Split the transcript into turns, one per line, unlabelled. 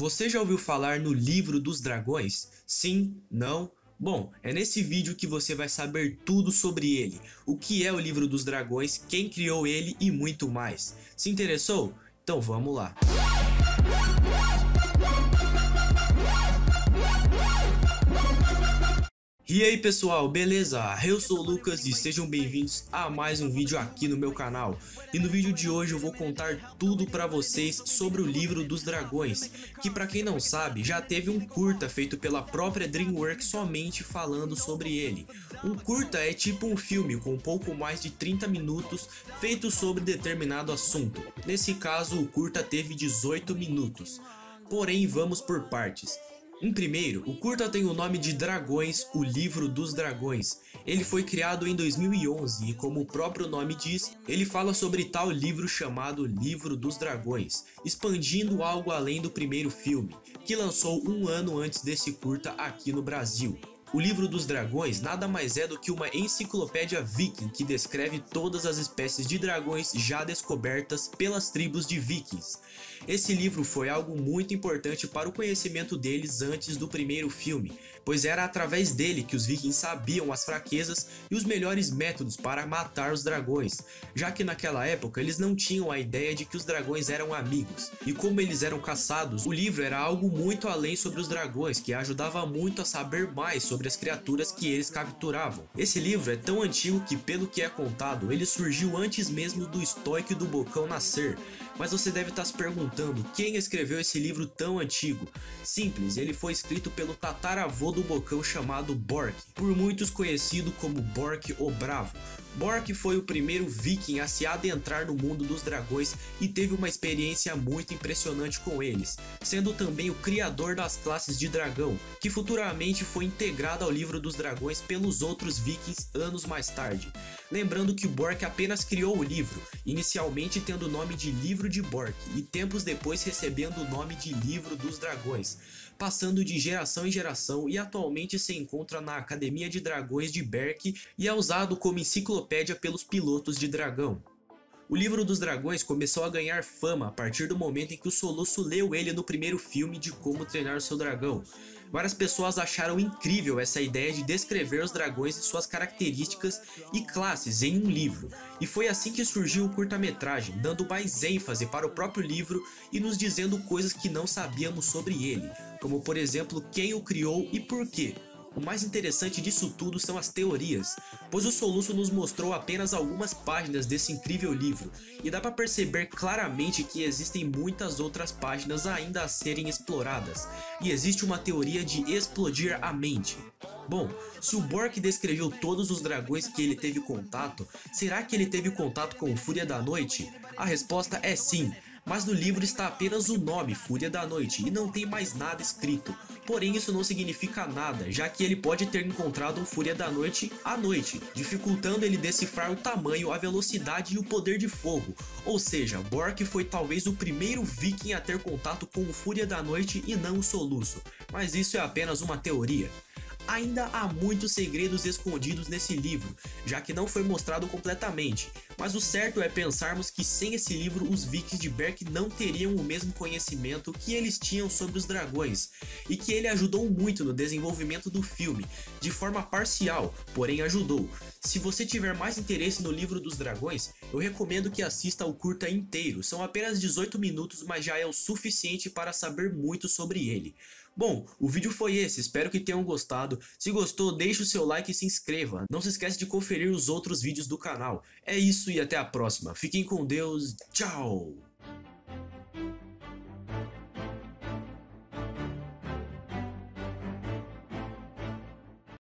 Você já ouviu falar no livro dos dragões? Sim? Não? Bom, é nesse vídeo que você vai saber tudo sobre ele, o que é o livro dos dragões, quem criou ele e muito mais. Se interessou? Então vamos lá. E aí pessoal, beleza? Eu sou o Lucas e sejam bem-vindos a mais um vídeo aqui no meu canal. E no vídeo de hoje eu vou contar tudo pra vocês sobre o livro dos dragões, que pra quem não sabe, já teve um curta feito pela própria DreamWorks somente falando sobre ele. Um curta é tipo um filme com pouco mais de 30 minutos feito sobre determinado assunto. Nesse caso, o curta teve 18 minutos. Porém, vamos por partes. Em primeiro, o curta tem o nome de Dragões, o Livro dos Dragões. Ele foi criado em 2011 e, como o próprio nome diz, ele fala sobre tal livro chamado Livro dos Dragões, expandindo algo além do primeiro filme, que lançou um ano antes desse curta aqui no Brasil. O livro dos dragões nada mais é do que uma enciclopédia viking que descreve todas as espécies de dragões já descobertas pelas tribos de vikings. Esse livro foi algo muito importante para o conhecimento deles antes do primeiro filme, pois era através dele que os vikings sabiam as fraquezas e os melhores métodos para matar os dragões, já que naquela época eles não tinham a ideia de que os dragões eram amigos, e como eles eram caçados, o livro era algo muito além sobre os dragões, que ajudava muito a saber mais sobre sobre as criaturas que eles capturavam. Esse livro é tão antigo que, pelo que é contado, ele surgiu antes mesmo do estoico do Bocão nascer. Mas você deve estar se perguntando quem escreveu esse livro tão antigo. Simples, ele foi escrito pelo tataravô do Bocão chamado Bork, por muitos conhecido como Bork o Bravo. Bork foi o primeiro viking a se adentrar no mundo dos dragões e teve uma experiência muito impressionante com eles, sendo também o criador das classes de dragão, que futuramente foi integrado ao livro dos dragões pelos outros vikings anos mais tarde. Lembrando que Bork apenas criou o livro, inicialmente tendo o nome de Livro de Bork e tempos depois recebendo o nome de Livro dos Dragões, passando de geração em geração e atualmente se encontra na Academia de Dragões de Berk e é usado como enciclopédia pelos pilotos de dragão. O livro dos dragões começou a ganhar fama a partir do momento em que o Soluço leu ele no primeiro filme de como treinar o seu dragão. Várias pessoas acharam incrível essa ideia de descrever os dragões e suas características e classes em um livro, e foi assim que surgiu o curta-metragem, dando mais ênfase para o próprio livro e nos dizendo coisas que não sabíamos sobre ele, como por exemplo quem o criou e por quê. O mais interessante disso tudo são as teorias, pois o Soluço nos mostrou apenas algumas páginas desse incrível livro, e dá para perceber claramente que existem muitas outras páginas ainda a serem exploradas, e existe uma teoria de explodir a mente. Bom, se o Bork descreveu todos os dragões que ele teve contato, será que ele teve contato com Fúria da Noite? A resposta é sim, mas no livro está apenas o nome Fúria da Noite e não tem mais nada escrito. Porém isso não significa nada, já que ele pode ter encontrado um Fúria da Noite à noite, dificultando ele decifrar o tamanho, a velocidade e o poder de fogo. Ou seja, Bork foi talvez o primeiro viking a ter contato com o Fúria da Noite e não o Soluço, mas isso é apenas uma teoria. Ainda há muitos segredos escondidos nesse livro, já que não foi mostrado completamente, mas o certo é pensarmos que sem esse livro os vikings de Berk não teriam o mesmo conhecimento que eles tinham sobre os dragões, e que ele ajudou muito no desenvolvimento do filme, de forma parcial, porém ajudou. Se você tiver mais interesse no livro dos dragões, eu recomendo que assista ao curta inteiro, são apenas 18 minutos, mas já é o suficiente para saber muito sobre ele. Bom, o vídeo foi esse, espero que tenham gostado. Se gostou, deixe o seu like e se inscreva. Não se esqueça de conferir os outros vídeos do canal. É isso e até a próxima. Fiquem com Deus, tchau!